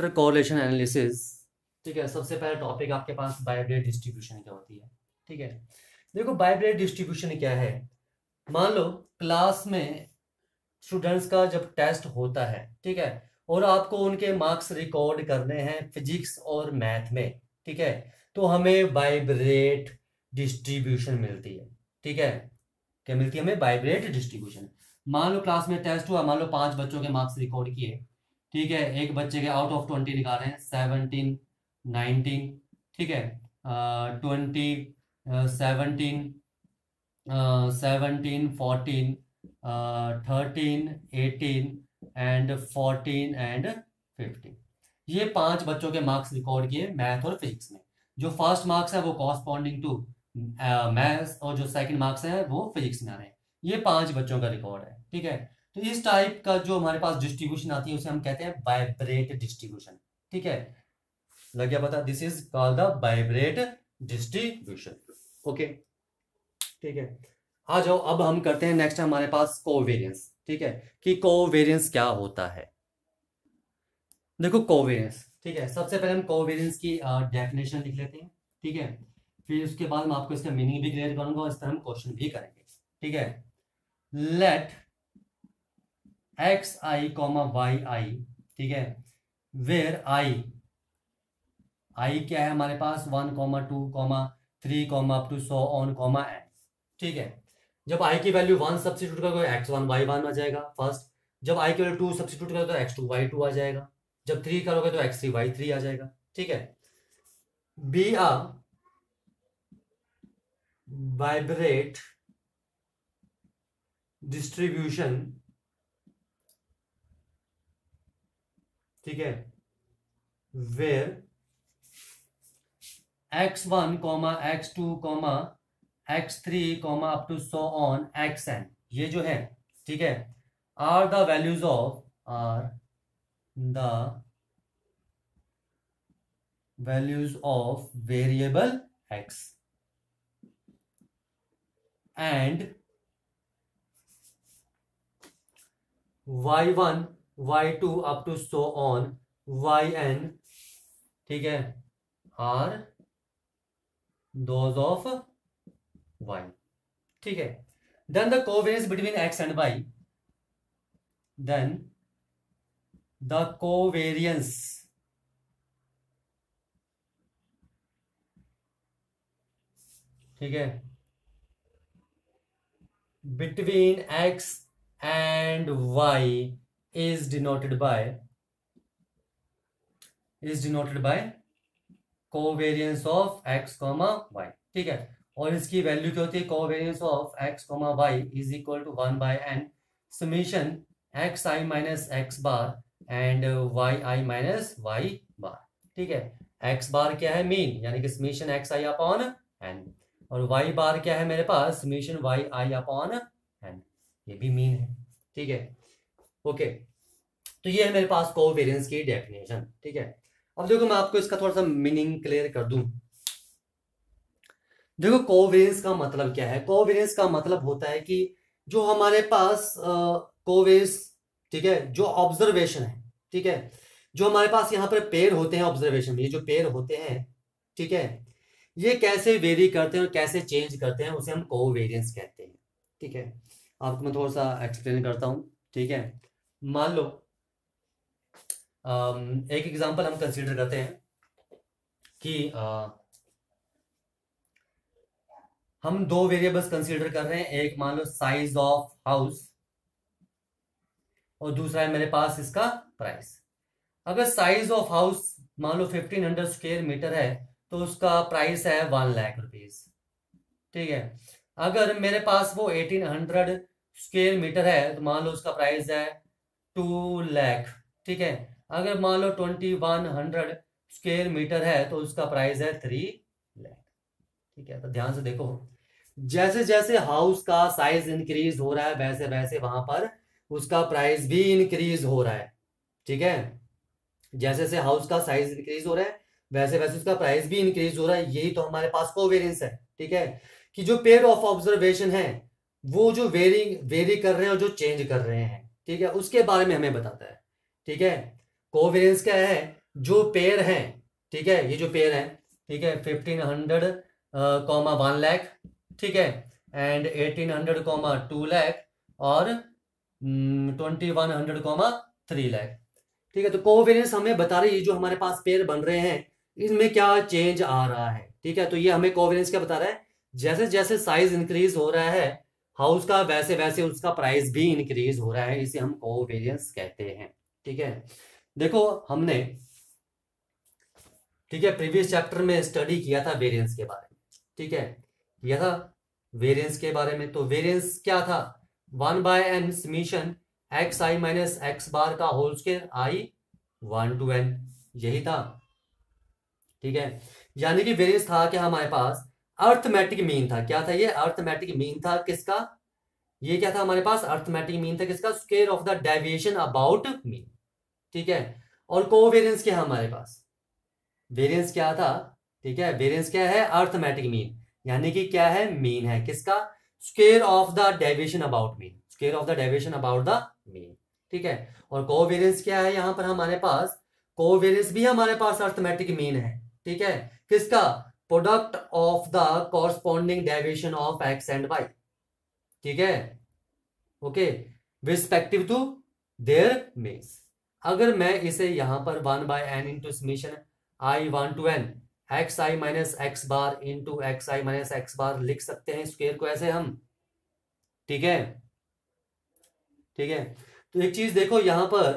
Factor correlation analysis ठीक है, सबसे पहला टॉपिक आपके पास बायोब्रेड डिस्ट्रीब्यूशन क्या होती है, ठीक है? देखो बायोब्रेड डिस्ट्रीब्यूशन क्या है? मान लो क्लास में स्टूडेंट्स का जब टेस्ट होता है, ठीक है, और आपको उनके मार्क्स रिकॉर्ड करने हैं फिजिक्स और मैथ में, ठीक है तो हमें वाइब्रेट डिस्ट्रीब्यूशन मिलती है, ठीक है? क्या मिलती है हमें? वाइब्रेट डिस्ट्रीब्यूशन मान लो क्लास में टेस्ट हुआ, मान लो पाँच बच्चों के मार्क्स रिकॉर्ड किए ठीक है, एक बच्चे के आउट ऑफ़ ट्वेंटी निकाल रहे हैं सेवनटीन नाइनटीन ठीक है twenty seventeen seventeen fourteen thirteen eighteen and fourteen and fifteen ये पाँच बच्चों के मार्क्स रिकॉर्ड किए मैथ और फिजिक्स में जो फ़र्स्ट मार्क्स है वो कॉरस्पॉन्डिंग टू मैथ्स और जो सेकंड मार्क्स है वो फिजिक्स में आ रहे हैं। ये पाँच बच्चों का रिकॉर्ड है, ठीक है। तो इस टाइप का जो हमारे पास डिस्ट्रीब्यूशन आती है, उसे हम कहते हैं वाइब्रेट डिस्ट्रीब्यूशन ठीक है? लग गया पता? This is called the bivariate distribution okay ठीक है? आ जाओ, अब हम करते हैं नेक्स्ट हमारे पास कोवेरियंस ठीक है? कि कोवेरियंस क्या होता है? देखो कोवेरियंस ठीक है? सबसे पहले हम कोवेरियंस की डेफिनेशन लिख लेते हैं। ठीक है? फिर उसके बाद मैं आपको इसका मीनिंग भी क्लियर करूँगा और इस तरह हम क्वेश्चन भी करेंगे। ठीक है? Let x i comma y i ठीक है? वेर आई आई क्या है हमारे पास? One comma two comma three comma up to so on comma ठीक है? जब आई की वैल्यू वन सब्सिट्यूट करोगे एक्स वन वाई वन आ जाएगा फ़र्स्ट जब आई की वैल्यू टू सब्सिट्यूट करोगे तो एक्स टू वाई टू आ जाएगा। जब थ्री करोगे तो एक्स थ्री वाई थ्री आ जाएगा, ठीक है? बी आ वाइब्रेट डिस्ट्रीब्यूशन ठीक है? Where x one comma x two comma x three comma up to so on x n ये जो है, ठीक है? Are the values of are the of variable x and y one y two up to so on y n ठीक है are those of y ठीक है. Then the covariance between x and y then the covariance ठीक है. Between x and y. is denoted by, is denoted by covariance of x comma y. ठीक है? और इसकी वैल्यू क्या होती है? Covariance of x comma y is equal to one by n summation x i minus x bar and y i minus y bar ठीक है? x bar क्या है? मीन यानी कि summation x i upon n और y bar क्या है मेरे पास? Summation y i upon n ये भी मीन है। ठीक है? ओके। तो ये है मेरे पास कोवेरियंस की डेफिनेशन ठीक है? अब देखो मैं आपको इसका थोड़ा सा मीनिंग क्लियर कर दूँ। देखो कोवेरियंस का मतलब क्या है? कोवेरियंस का मतलब होता है कि जो हमारे पास कोवेरियंस ठीक है, जो ऑब्जर्वेशन है, ठीक है? जो हमारे पास यहाँ पर पेड़ होते हैं ऑब्जर्वेशन ये जो पेड़ होते हैं, ठीक है? ये कैसे वेरी करते हैं और कैसे चेंज करते हैं, उसे हम कोवेरियंस कहते हैं, ठीक है? आपको मैं थोड़ा सा एक्सप्लेन करता हूँ, ठीक है? मान लो एक एग्जांपल हम कंसीडर करते हैं कि हम दो वेरिएबल्स कंसीडर कर रहे हैं, एक मान लो साइज़ ऑफ़ हाउस और दूसरा है मेरे पास इसका प्राइस अगर साइज़ ऑफ़ हाउस मान लो फिफ्टीन हंड्रेड स्क्वेयर मीटर है तो उसका प्राइस है वन लाख रुपीज़ ठीक है? अगर मेरे पास वो एटीन हंड्रेड स्क्वेयर मीटर है तो मान लो उसका प्राइस है टू लैख, ठीक है? अगर मान लो twenty one hundred square metre है तो उसका प्राइस है थ्री लैख, ठीक है? तो ध्यान से देखो, जैसे जैसे हाउस का साइज़ इंक्रीज हो रहा है, वैसे वैसे वहाँ पर उसका प्राइस भी इंक्रीज हो रहा है, ठीक है? जैसे जैसे हाउस का साइज़ इंक्रीज हो रहा है, वैसे वैसे उसका प्राइस भी इंक्रीज हो रहा है। यही तो हमारे पास कोवेरियंस है, ठीक है? कि जो पेयर ऑफ़ ऑब्जर्वेशन है, वो जो वेरी वेरी कर रहे हैं और जो चेंज कर रहे हैं ठीक है? उसके बारे में हमें बताता है। ठीक है? कोवेरियंस क्या है? जो पेयर है, ठीक है? ये जो पेयर है, ठीक है? Fifteen hundred comma one lakh ठीक है? And eighteen hundred comma two lakh और twenty one hundred comma three lakh ठीक है? तो कोवेरियंस हमें बता रही है जो हमारे पास पेयर बन रहे हैं इसमें क्या चेंज आ रहा है? ठीक है? तो ये हमें कोवेरियंस क्या बता रहा है? जैसे जैसे साइज़ इंक्रीज हो रहा है हाउस का वैसे वैसे उसका प्राइस भी इंक्रीज हो रहा है, इसे हम कोवेरियंस कहते हैं, ठीक है? देखो, हमने, ठीक है प्रीवियस चैप्टर में स्टडी किया था वेरिएंस के बारे में, ठीक है? किया था वेरिएंस के बारे में तो वेरियंस क्या था? One by n summation, x i minus x bar का whole square i one to n, यही था, ठीक है? यानी कि वेरियंस था क्या हमारे पास? अर्थमेटिक मीन था। क्या था ये? अर्थमेटिक मीन था किसका? ये क्या था हमारे पास? अर्थमेटिक मीन था किसका? Square of the deviation about mean. ठीक है? और कोवेरियंस क्या है हमारे पास? वेरियंस क्या था? ठीक है? वेरियंस क्या है? Arithmetic mean. यानी कि क्या है? मीन है। किसका? Square of the deviation about mean. Square of the deviation about the mean. ठीक है? और कोवेरियंस क्या है यहाँ पर हमारे पास? कोवेरियंस भी हमारे पास अर्थमेटिक मीन है। ठीक है? किसका? Product of the corresponding deviation of x and y ठीक है? Okay respective to their means अगर मैं इसे यहाँ पर one by n into summation i one to n x i minus x bar into x i minus x bar लिख सकते हैं स्क्वेयर को ऐसे हम। ठीक है? ठीक है? तो एक चीज़ देखो यहाँ पर।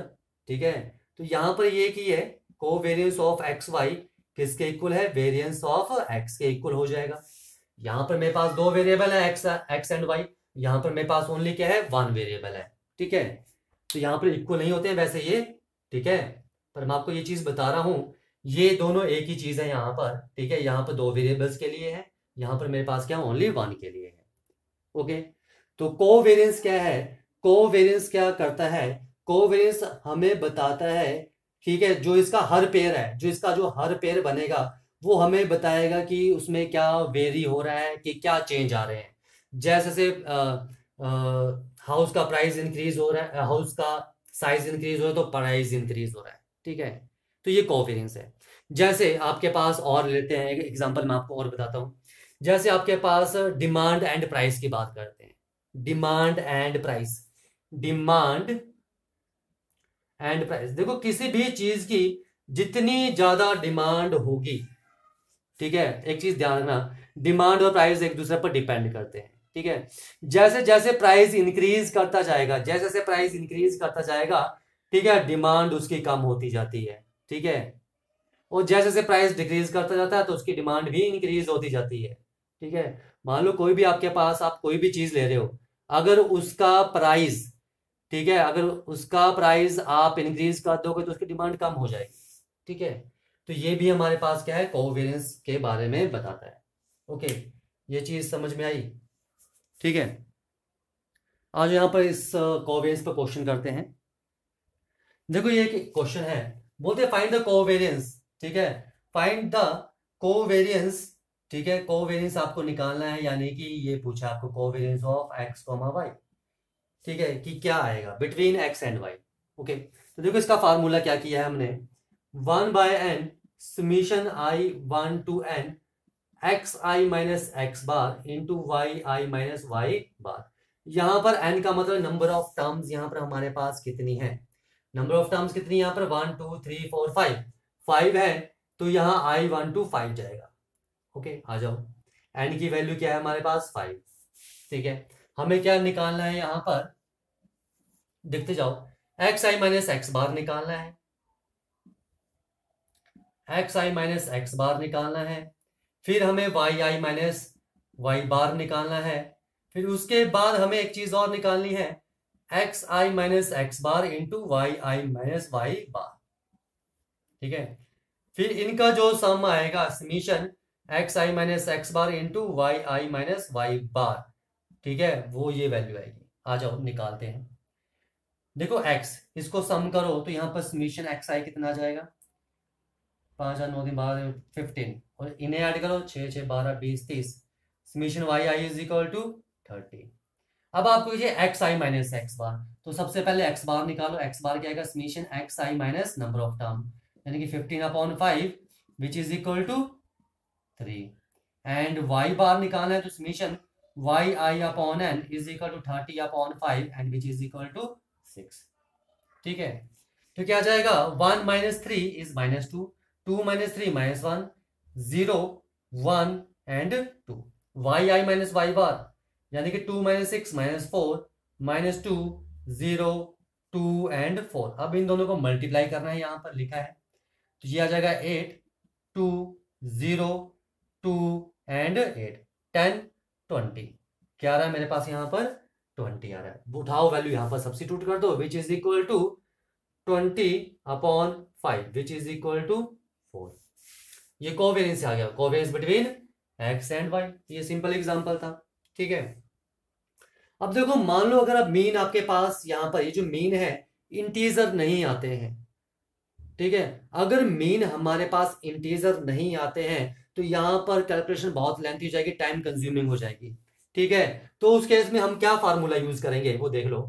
ठीक है? तो यहाँ पर ये की है को वेरियंस ऑफ़ एक्स वाई किसके इक्वल है? वेरियंस ऑफ़ एक्स के इक्वल हो जाएगा। यहाँ पर मेरे पास दो वेरिएबल है एक्स एक्स एंड वाई यहाँ पर मेरे पास ओनली क्या है? वन वेरिएबल है। ठीक है? तो यहाँ पर इक्वल नहीं होते हैं वैसे ये। ठीक है? पर मैं आपको ये चीज़ बता रहा हूँ। ये दोनों एक ही चीज़ है यहाँ पर। ठीक है? यहाँ पर दो वेरिएबल्स के लिए है। यहाँ पर मेरे पास क्या ओनली वन के लिए है। ओके तो कोवेरियंस क्या है? कोवेरियंस क्या करता है? कोवेरियंस हमें बताता है ठीक है, जो इसका हर पेयर है, जो इसका जो हर पेयर बनेगा, वो हमें बताएगा कि उसमें क्या वेरी हो रहा है, कि क्या चेंज आ रहे हैं। जैसे से हाउस का प्राइस इंक्रीज हो रहा है हाउस का साइज़ इंक्रीज हो रहा है तो प्राइस इंक्रीज हो रहा है, ठीक है? तो ये कोवेरियंस है। जैसे आपके पास और लेते हैं एग्ज़ाम्पल मैं आपको और बताता हूँ। जैसे आपके पास डिमांड एंड प्राइस की बात करते हैं। Demand and price demand and price देखो, किसी भी चीज़ की जितनी ज़्यादा डिमांड होगी, ठीक है? एक चीज़ ध्यान रखना डिमांड और प्राइस एक दूसरे पर डिपेंड करते हैं, ठीक है? जैसे जैसे प्राइस इंक्रीज करता जाएगा, जैसे जैसे प्राइस इंक्रीज करता जाएगा, ठीक है? डिमांड उसकी कम होती जाती है, ठीक है? और जैसे जैसे प्राइस डिक्रीज करता जाता है तो उसकी डिमांड भी इंक्रीज होती जाती है, ठीक है? मान लो कोई भी आपके पास, आप कोई भी चीज़ ले रहे हो, अगर उसका प्राइस ठीक है, अगर उसका प्राइस आप इंक्रीज कर दोगे तो उसकी डिमांड कम हो जाएगी, ठीक है? तो ये भी हमारे पास क्या है कोवेरियंस के बारे में बताता है, ओके? ये चीज़ समझ में आई? ठीक है? आज यहाँ पर इस कोवेरियंस पर क्वेश्चन करते हैं। देखो ये क्वेश्चन है, बोलते फाइंड द कोवेरियंस ठीक है? फाइंड द कोवेरियंस ठीक है? कोवेरियंस आपको निकालना है, यानी कि ये पूछा आपको covariance of x comma y ठीक है, कि क्या आएगा? Between x and y okay तो देखो इसका फार्मूला क्या किया है हमने? One by n summation i one to n x i minus x bar into y i minus y bar यहाँ पर एन का मतलब नंबर ऑफ़ टर्म्स यहाँ पर हमारे पास कितनी है? नंबर ऑफ़ टर्म्स कितनी यहाँ पर? One two three four five five है तो यहाँ आई वन टू फाइव जाएगा ओके आ जाओ. एन की वैल्यू क्या है हमारे पास? फाइव ठीक है? हमें क्या निकालना है यहाँ पर? देखते जाओ। X i minus x bar निकालना है। X i minus x bar निकालना है। फिर हमें y i minus y bar निकालना है। फिर उसके बाद हमें एक चीज़ और निकालनी है। X i minus x bar into y i minus y bar ठीक है? फिर इनका जो सम आएगा summation x i minus x bar into y i minus y bar ठीक है, वो ये वैल्यू आएगी। आ जाओ, निकालते हैं। देखो एक्स इसको सम करो तो यहाँ पर समीशन एक्स आई कितना आ जाएगा? पाँच हज़ार नौ दिन बारह फिफ्टीन और इन्हें ऐड करो, छः छः, बारह, बीस, तीस। Summation y i is equal to thirty अब आपको ये एक्स आई माइनस एक्स बार तो सबसे पहले एक्स बार निकालो। एक्स बार क्या आएगा? Summation x i minus number of term यानी कि fifteen upon five which is equal to three and y bar निकालना है तो summation y i upon n is equal to thirty upon five and which is equal to six ठीक है? तो क्या आ जाएगा? One minus three is minus two two minus three minus one zero one and two y i minus y bar यानी कि two minus six minus four minus two zero two and four अब इन दोनों को multiply करना है, यहाँ पर लिखा है। तो ये आ जाएगा eight two zero two and eight ten twenty. क्या आ रहा है मेरे पास यहाँ पर? ट्वेंटी आ रहा है। उठाओ वैल्यू यहाँ पर सब्सिट्यूट कर दो which is equal to twenty upon five which is equal to four ये कोवेरियंस आ गया। Covariance between x and y ये सिंपल एग्जांपल था। ठीक है? अब देखो, मान लो अगर अब मीन आपके पास यहाँ पर, ये जो मीन है इंटीजर नहीं आते हैं। ठीक है? अगर मीन हमारे पास इंटीजर नहीं आते हैं तो यहाँ पर कैलकुलेशन बहुत लेंथी हो जाएगी टाइम कंज्यूमिंग हो जाएगी। ठीक है? तो उस केस में हम क्या फार्मूला यूज़ करेंगे, वो देख लो।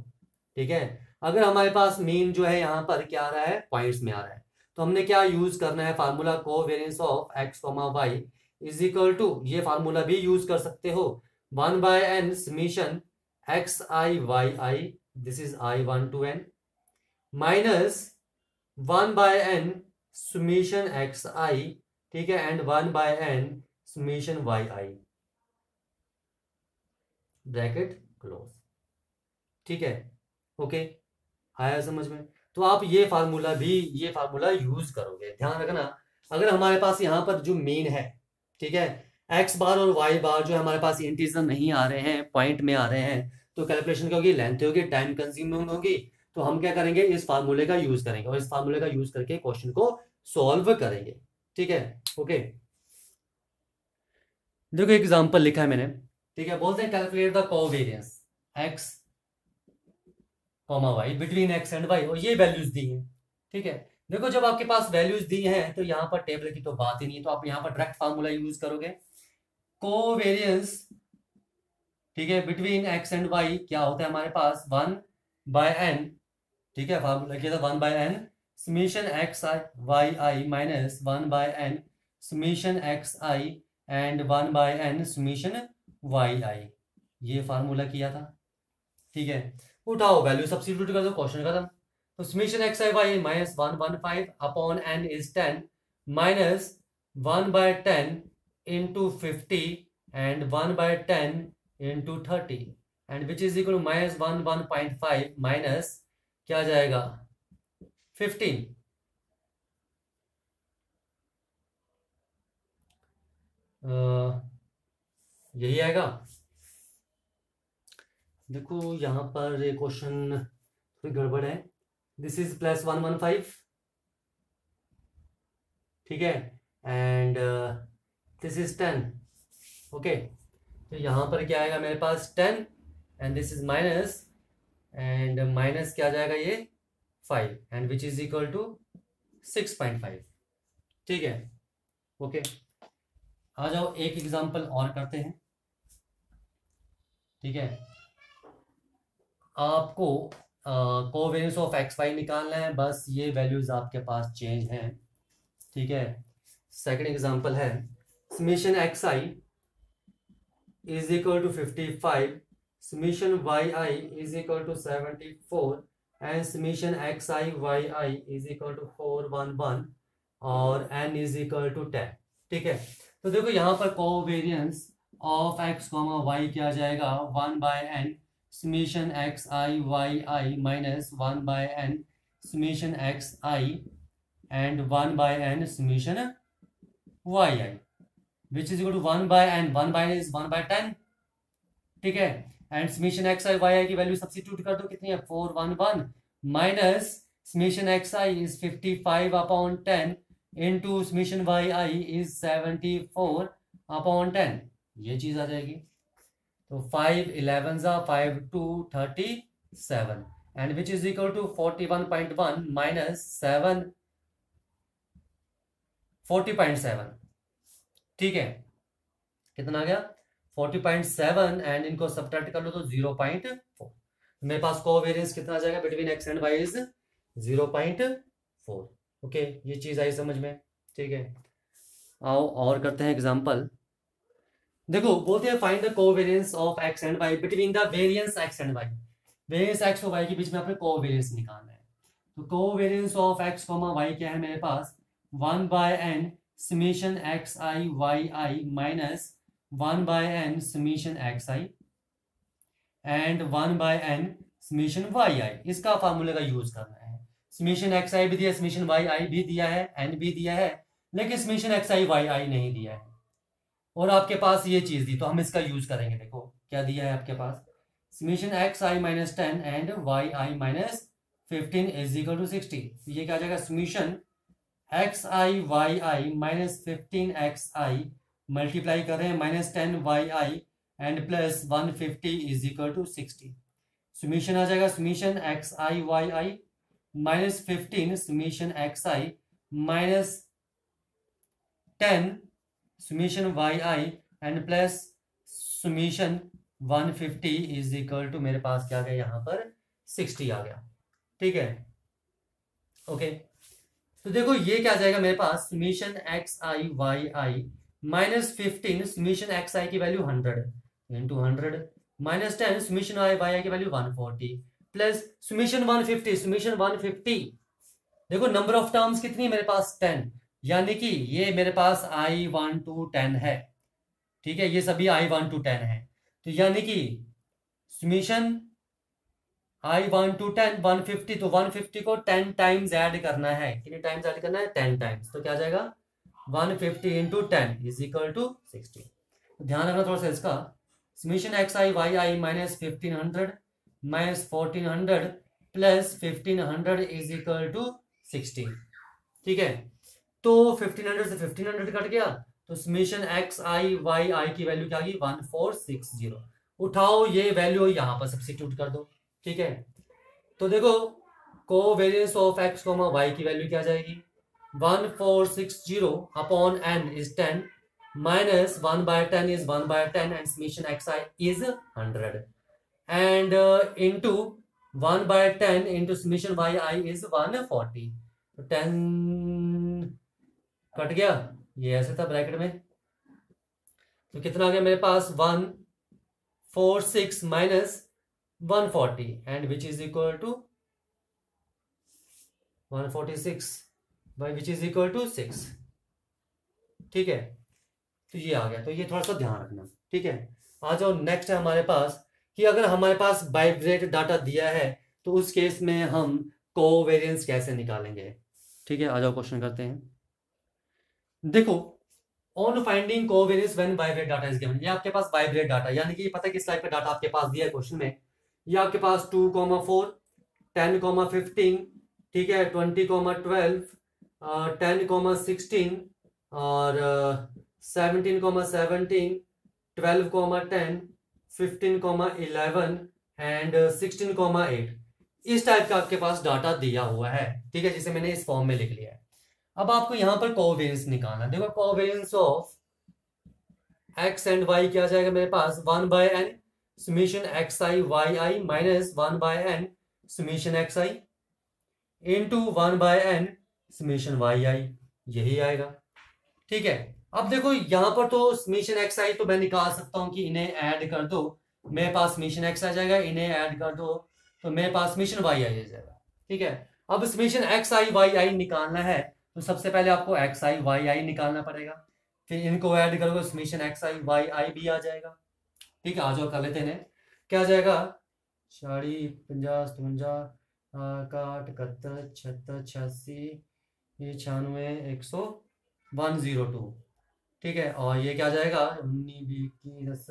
ठीक है? अगर हमारे पास मीन जो है यहाँ पर क्या आ रहा है? पॉइंट्स में आ रहा है। तो हमने क्या यूज़ करना है? फार्मूला को variance of x comma y is equal to ये फार्मूला भी यूज़ कर सकते हो। One by n summation x i y i this is i one to n minus one by n summation x i ठीक है? And one by n summation y i bracket close ठीक है? Okay आया समझ में? तो आप ये फार्मूला भी, ये फार्मूला यूज़ करोगे। ध्यान रखना, अगर हमारे पास यहाँ पर जो मेन है, ठीक है? एक्स बार और वाई बार जो हमारे पास इंटीजर नहीं आ रहे हैं पॉइंट में आ रहे हैं तो कैलकुलेशन क्या होगी? लेंथ होगी टाइम कंज्यूमिंग होगी। तो हम क्या करेंगे? इस फार्मूले का यूज़ करेंगे और इस फार्मूले का यूज़ करके क्वेश्चन को सॉल्व करेंगे। ठीक है? ओके देखो एग्जांपल लिखा है मैंने। ठीक है, बोलते हैं calculate the covariance x comma y between x and y और ये वैल्यूज़ दी हैं। ठीक है? देखो, जब आपके पास वैल्यूज़ दी हैं तो यहाँ पर टेबल की तो बात ही नहीं है तो आप यहाँ पर डायरेक्ट फार्मूला यूज़ करोगे। कोवेरियंस ठीक है बिटवीन एक्स एंड वाई क्या होता है हमारे पास? वन बाय एन ठीक है फार्मूला था one by n summation x i y i minus one by n summation x i and one by n summation y i ये फार्मूला किया था। ठीक है? उठाओ वैल्यू सब्सिट्यूट कर दो क्वेश्चन खत्म। तो summation x i y minus one one five upon n is ten minus one by ten into fifty and one by ten into thirty and which is equal minus one one point five minus क्या जाएगा? Fifteen यही आएगा। देखो, यहाँ पर ये question थोड़ी गड़बड़ है। This is plus one one five ठीक है? And this is ten okay तो यहाँ पर क्या आएगा मेरे पास? Ten and this is minus and minus क्या जाएगा ये? Five and which is equal to six point five ठीक है? ओके आ जाओ, एक एग्जांपल और करते हैं। ठीक है? आपको कोवेरियंस ऑफ़ एक्स वाई निकालना है, बस ये वैल्यूज़ आपके पास चेंज हैं। ठीक है? सेकंड एग्जांपल है summation x i is equal to fifty five summation y i is equal to seventy four and summation x i y i is equal to four one one और n is equal to ten ठीक है? तो देखो यहाँ पर covariance of x comma y क्या जाएगा one by n summation x i y i minus one by n summation x i and one by n summation y i which is equal to one by n one by is one by ten ठीक है? And summation x i y i की value substitute कर दो, कितनी है? Four one one minus summation x i is fifty five upon ten into summation y i is seventy four upon ten ये चीज़ आ जाएगी। तो फाइव इलेवन ज़ा five two thirty seven and which is equal to forty one point one minus seven forty point seven ठीक है? कितना आ गया? फोर्टी पॉइंट सेवन एंड इनको सब्ट्रैक्ट कर लो तो ज़ीरो पॉइंट फोर मेरे पास कोवेरियंस कितना आ जाएगा? Between x and y is zero point four okay? ये चीज़ आई समझ में, ठीक है? आओ, और करते हैं एग्ज़ाम्पल देखो, बोलते हैं find the covariance of x and y between the variance x and y variance x और वाई के बीच में अपने कोवेरियंस निकालना है। तो covariance of x comma y क्या है मेरे पास? One by n summation x i y i minus one by n summation x i and one by n summation y i इसका फार्मूले का यूज़ करना है। समीशन एक्स आई भी दिया समीशन वाई आई भी दिया है एन भी दिया है, लेकिन summation x i y i नहीं दिया है। और आपके पास ये चीज़ दी तो हम इसका यूज़ करेंगे, देखो, क्या दिया है आपके पास? Summation x i minus ten and y i minus fifteen is equal to sixty ये क्या जाएगा? Summation x i y i minus fifteen x i multiply कर रहे हैं minus ten y i and plus one fifty is equal to sixty summation आ जाएगा summation x i y i minus fifteen summation x i minus ten summation y i and plus summation one fifty is equal to मेरे पास क्या गया? यहाँ पर sixty आ गया। ठीक है? ओके तो देखो, ये क्या जाएगा मेरे पास? Summation x i y i minus fifteen summation x i की value hundred into hundred minus ten summation i y i की value one forty. Plus summation one fifty summation one fifty देखो नंबर ऑफ़ टर्म्स कितनी मेरे पास? Ten यानी कि ये मेरे पास आई वन टू टेन है। ठीक है, ये सभी आई वन टू टेन है। तो यानी कि summation i one to ten one fifty तो वन फिफ्टी को टेन टाइम्स ऐड करना है। कितने टाइम्स ऐड करना है? टेन टाइम्स तो क्या जाएगा? One fifty into ten is equal to sixty ध्यान रखना थोड़ा सा इसका। Summation x i y i minus fifteen hundred minus fourteen hundred plus fifteen hundred is equal to sixty ठीक है? तो फिफ्टीन हंड्रेड से फिफ्टीन हंड्रेड कट गया तो summation x i y i की वैल्यू क्या आ गई? वन फोर सिक्स ज़ीरो उठाओ ये वैल्यू यहाँ पर सब्सिट्यूट कर दो, ठीक है? तो देखो covariance of x comma y की वैल्यू क्या जाएगी? One four six zero upon n is ten minus 1 by 10 is 1 by 10 and summation xi is 100 and uh, into 1 by 10 into summation yi is 140 तो 10 कट गया। ये ऐसे था bracket में। तो कितना आ गया मेरे पास? One four six minus one forty and which is equal to one forty six by which is equal to six ठीक है? तो ये आ गया। तो ये थोड़ा सा ध्यान रखना। ठीक है? आ जाओ नेक्स्ट है हमारे पास। कि अगर हमारे पास बाइब्रेट डाटा दिया है तो उस केस में हम कोवेरियंस कैसे निकालेंगे? ठीक है, आ जाओ क्वेश्चन करते हैं। देखो on finding covariance when bivariate data is given ये आपके पास वाइब्रेट डाटा यानी कि ये पता है किस टाइप का डाटा आपके पास दिया है क्वेश्चन में? ये आपके पास two comma four ten comma fifteen ठीक है twenty comma twelve ten comma sixteen और seventeen comma seventeen twelve comma ten fifteen comma eleven and sixteen comma eight इस टाइप का आपके पास डाटा दिया हुआ है, ठीक है, जिसे मैंने इस फॉर्म में लिख लिया है। अब आपको यहाँ पर कोवेरियंस निकालना देखो covariance of x and y क्या जाएगा मेरे पास? One by n summation x i y i minus one by n summation x i into one by n summation y i यही आएगा। ठीक है? अब देखो, यहाँ पर तो मिशन एक्स आई तो मैं निकाल सकता हूँ कि इन्हें ऐड कर दो। मेरे पास मिशन एक्स आ जाएगा, इन्हें ऐड कर दो तो मेरे पास मिशन वाई आई आ जाएगा, ठीक है? अब summation x i y i निकालना है तो सबसे पहले आपको एक्स आई वाई आई निकालना पड़ेगा। फिर इनको ऐड करोगे summation x i y i भी आ जाएगा, ठीक है? आ जाओ, कर लेते हैं। क्या आ जाएगा? चाड़ी पंजा सतवंजा इकहठ इकहत्तर, छहत्तर, छियासी छियानवे, एक सौ, वन, ज़ीरो, टू। ठीक है, और ये क्या जाएगा? उन्नीस बीस इक्कीस, दस,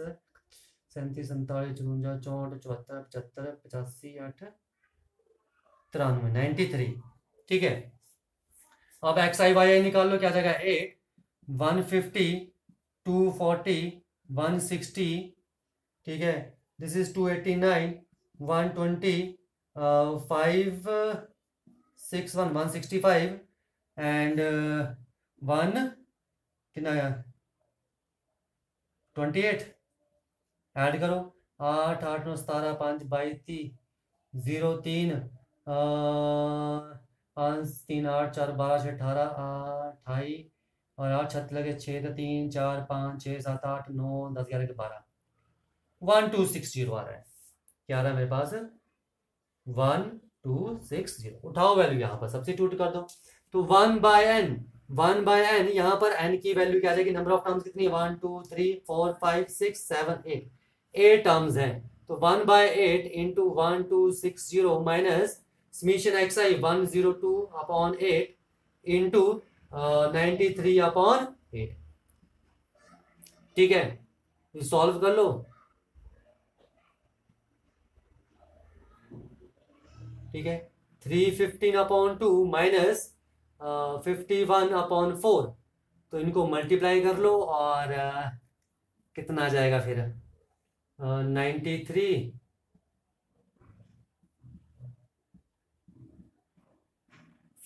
सैंतीस, सैंतालीस चौवंजा चौंठ चौहत्तर, पचहत्तर, पचासी, आठ, तिरानवे नाइन्टी थ्री ठीक है? अब एक्स आई वाई आई निकाल लो, क्या जाएगा? Eight one fifty two forty one sixty ठीक है? This is two eighty nine one twenty five six one one sixty five and one कितना आया? ट्वेंटी एट ऐड करो। आठ आठ नौ, सतारह, पाँच, बाईस, तीस, ज़ीरो, तीन पाँच, तीन, आठ, चार, बारह छः अठारह अठाई और आठ छत लगे छः तो तीन, चार, पाँच छः सात, आठ, नौ, दस, ग्यारह, के बारह। वन टू सिक्स ज़ीरो आ रहा है। क्या आ रहा है मेरे पास? वन टू सिक्स ज़ीरो उठाओ वैल्यू यहाँ पर सब्सिट्यूट कर दो। तो one by n one by n, यहाँ पर एन की वैल्यू क्या जाएगी नंबर ऑफ़ टर्म्स कितनी one two three four five six seven eight eight terms हैं। तो one by eight into one two six zero minus summation x i one zero two upon eight into ninety three upon eight ठीक है? Solve कर लो। ठीक है? Three fifteen upon two minus fifty one upon four तो इनको multiply कर लो और uh, कितना आ जाएगा फिर? Ninety three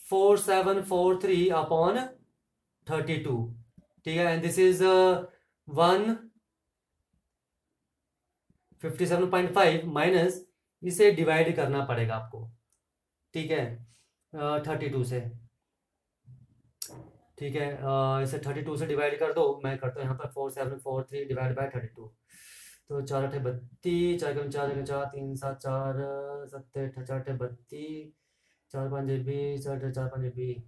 four seven four three upon thirty two ठीक है? And this is one fifty seven point five minus इसे डिवाइड करना पड़ेगा आपको। ठीक है? थर्टी टू से। ठीक है इसे थर्टी टू से डिवाइड कर दो। मैं करता हूँ यहाँ पर four seven four three divide by thirty two तो चार अठे बत्तीस चार कम चार चार, तीन, सात, चार सत्तर चार अठे बत्तीस चार पाँच बीस चार चार पाँच बीस।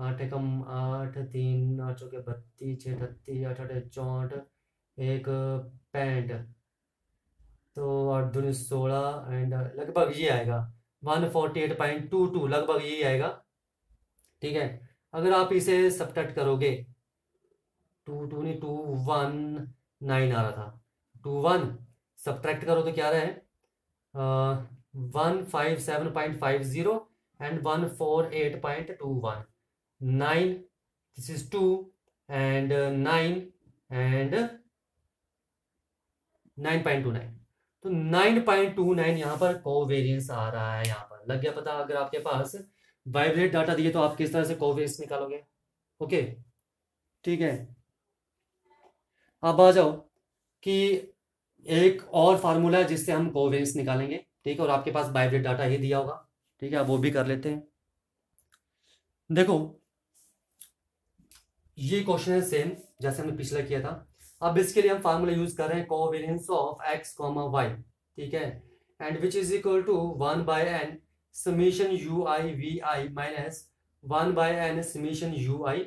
आठ कम आठ, तीन, आठ चौके बत्तीस छः अठत्तीस आठ अठे चौंठ, एक पैंठ तो आठ दूनी सोलह एंड लगभग ये आएगा। One forty eight point two two, लगभग यही आएगा। ठीक है? अगर आप इसे सब्ट्रैक्ट करोगे टू टू नहीं टू वन नाइन आ रहा था। टू वन सब्ट्रैक्ट करो तो क्या रहा है? One five seven point five zero and one four eight point two one nine this is two and nine and nine point two nine तो नाइन पॉइंट टू नाइन यहाँ पर covariance आ रहा है यहाँ पर। लग गया पता अगर आपके पास वाइब्रेट डाटा दिए तो आप किस तरह से कोवेरियंस निकालोगे? ओके ठीक है? अब आ जाओ कि एक और फार्मूला है जिससे हम कोवेरियंस निकालेंगे, ठीक है? और आपके पास वाइब्रेट डाटा ही दिया होगा, ठीक है? आप वो भी कर लेते हैं। देखो, ये क्वेश्चन है सेम जैसे हमने पिछला किया था। अब इसके लिए हम फार्मूला यूज़ कर रहे हैं covariance of x comma y ठीक है? And which is equal to one by n summation u i v i minus one by n summation u i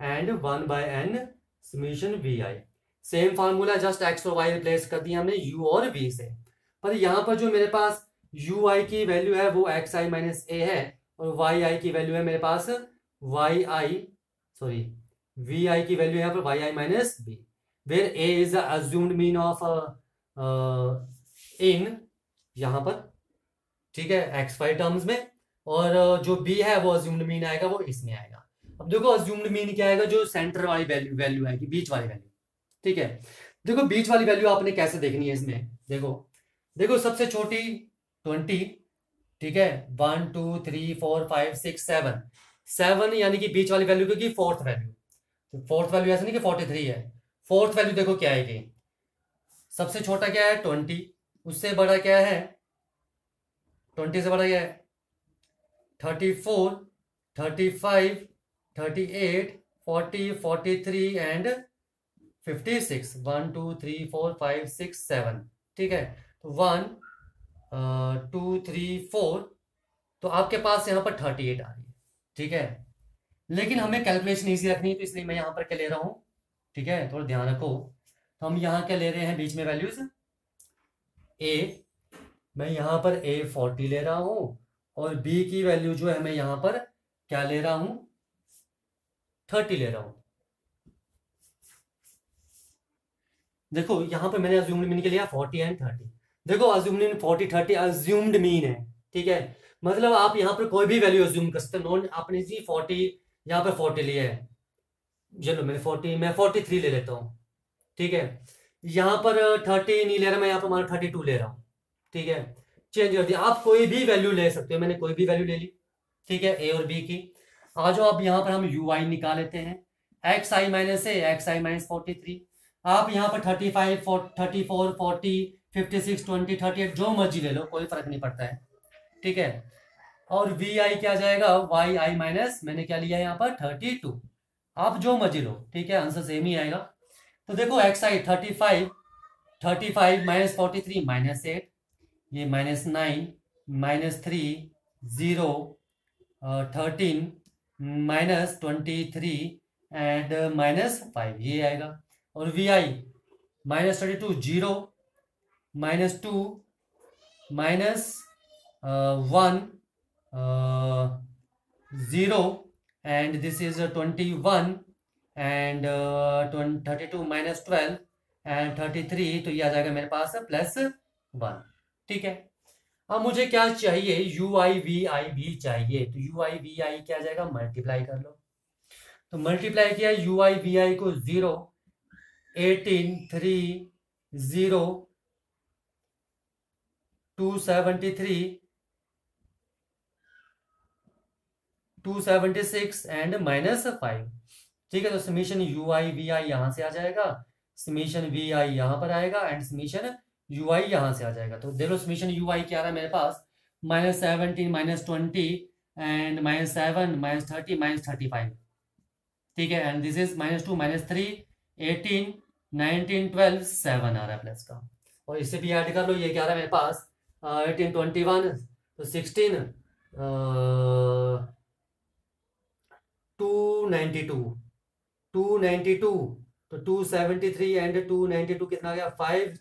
and one by n summation v i same formula just x और Y replace कर दिया हमने U और V से। पर यहाँ पर जो मेरे पास यू आई की वैल्यू है, वो एक्स आई माइनस ए है और वाई आई की वैल्यू है मेरे पास y i sorry v i की वैल्यू यहाँ पर y i minus b where a is assumed mean of इन यहाँ पर ठीक है एक्स फाइव टर्म्स में, और जो बी है वो अज्यूम्ड मीन आएगा, वो इसमें आएगा। अब देखो अज्यूम्ड मीन क्या आएगा? जो सेंटर वाली वैल्यू वैल्यू आएगी बीच वाली वैल्यू ठीक है? देखो बीच वाली वैल्यू आपने कैसे देखनी है इसमें? देखो देखो, सबसे छोटी ट्वेंटी ठीक है? One two three four five six seven seven यानी कि बीच वाली वैल्यू क्योंकि फोर्थ वैल्यू तो फोर्थ वैल्यू ऐसा नहीं कि फोर्टी थ्री है। फोर्थ वैल्यू देखो क्या आएगी? सबसे छोटा क्या है? ट्वेंटी उससे बड़ा क्या है? ट्वेंटी से बड़ा है thirty four, thirty five, thirty eight, forty forty three and fifty six one two three four five six seven ठीक है? तो वन टू थ्री फोर तो आपके पास यहाँ पर थर्टी एट आ रही है। ठीक है? लेकिन हमें कैलकुलेशन इजी रखनी है तो इसलिए मैं यहाँ पर क्या ले रहा हूँ? ठीक है? थोड़ा ध्यान रखो। तो हम यहाँ क्या ले रहे हैं, बीच में वैल्यूज़ ए मैं यहाँ पर ए फोर्टी ले रहा हूँ और बी की वैल्यू जो है मैं यहाँ पर क्या ले रहा हूँ? थर्टी ले रहा हूँ। देखो, यहाँ पर मैंने अज्यूम्ड मीन के लिया फोर्टी एंड थर्टी देखो assumed mean forty thirty assumed mean है, ठीक है? मतलब आप यहाँ पर कोई भी वैल्यू अज्यूम कर सकते नॉन आपने जी फोर्टी यहाँ पर फोर्टी लिया है। चलो मैंने फोर्टी मैं फोर्टी थ्री ले लेता हूँ, ठीक है? यहाँ पर थर्टी नहीं ले रहा, मैं यहाँ पर हमारा थर्टी टू ले रहा हूँ। ठीक है? चेंज कर दिया। आप कोई भी वैल्यू ले सकते हो। मैंने कोई भी वैल्यू ले ली। ठीक है? ए और बी की। आ जाओ अब यहाँ पर, हम यू आई निकाल लेते हैं। X i minus a x i minus forty three आप यहाँ पर thirty five thirty four forty fifty six twenty thirty eight जो मर्ज़ी ले लो, कोई फ़र्क नहीं पड़ता है। ठीक है? और वी आई क्या जाएगा? वाई आई माइनस मैंने क्या लिया यहाँ पर? थर्टी टू आप जो मर्ज़ी लो। ठीक है? आंसर सेम ही आएगा। तो देखो x i thirty five thirty five minus forty three minus eight ये minus nine minus three zero thirteen minus twenty three and minus five ये आएगा। और v i minus thirty two zero minus two minus one zero and this is twenty one and thirty two minus twelve and thirty three तो ये आ जाएगा मेरे पास plus one ठीक है? अब मुझे क्या चाहिए? यू आई वी आई भी चाहिए। तो यू आई वी आई क्या जाएगा? मल्टीप्लाई कर लो। तो मल्टीप्लाई किया यू आई वी आई को zero eighteen three zero two seventy three two seventy six and minus five ठीक है तो summation u i v i यहाँ से आ जाएगा समीशन वी आई यहाँ पर आएगा एंड समीशन यू आई यहाँ से आ जाएगा। तो देखो समीशन यू आई क्या रहा है मेरे पास? Minus seventeen minus twenty and minus seven minus thirty minus thirty five ठीक है? And this is minus two minus three eighteen nineteen twelve seven आ रहा है प्लस का। और इससे भी ऐड कर लो, ये क्या रहा है मेरे पास? एटीन ट्वेंटी वन तो sixteen two ninety two two ninety two तो two seventy three and two ninety two कितना गया? Five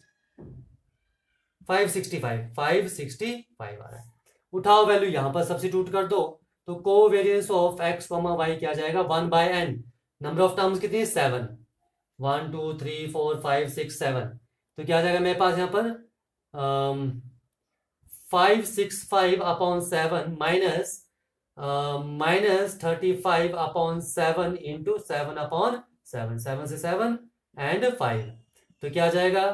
five sixty five five sixty five आ रहा है। उठाओ वैल्यू यहाँ पर सब्सिट्यूट कर दो। तो covariance of x comma y क्या जाएगा? One by n number of terms कितनी seven one two three four five six seven तो क्या जाएगा मेरे पास यहाँ पर? Five six five upon seven minus minus thirty five upon seven into seven upon seven seven से सेवन एंड फाइव तो क्या जाएगा?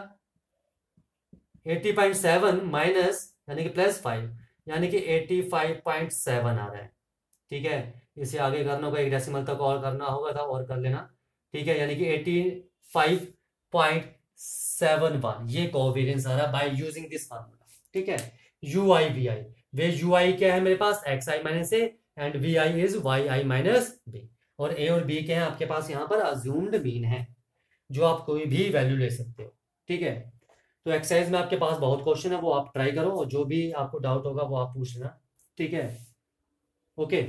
एटी पॉइंट सेवन माइनस, यानी कि प्लस फाइव, यानी कि एटी फाइव पॉइंट सेवन आ रहा है। ठीक है? इसे आगे करना होगा एक डेसिमल तक और करना होगा था और कर लेना। ठीक है? यानी कि eighty five point seven one, ये कोवेरियंस आ रहा है बाय यूजिंग दिस फार्मूला ठीक है? U I V I where U I क्या है मेरे पास? X I minus A and V I is Y I minus B और ए और बी क्या है? आपके पास यहाँ पर अज्यूम्ड मीन है, जो आप कोई भी वैल्यू ले सकते हो। ठीक है? तो एक्सरसाइज में आपके पास बहुत क्वेश्चन है, वो आप ट्राई करो और जो भी आपको डाउट होगा वो आप पूछना, ठीक है? ओके